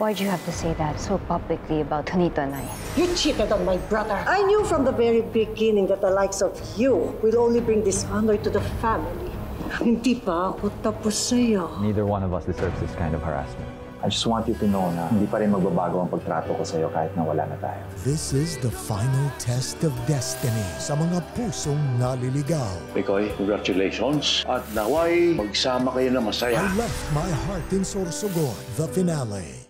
Why'd you have to say that so publicly about Tonito and I? You cheated on my brother. I knew from the very beginning that the likes of you will only bring dishonor to the family. Hindi pa ako tapos sa'yo. Neither one of us deserves this kind of harassment. I just want you to know na hindi pa rin magbabago ang pagtrato ko sa'yo kahit na wala na tayo. This is the final test of destiny sa mga pusong naliligaw. Mikoy, congratulations. At naway, magsama kayo na masaya. I left my heart in Sorsogon, the finale.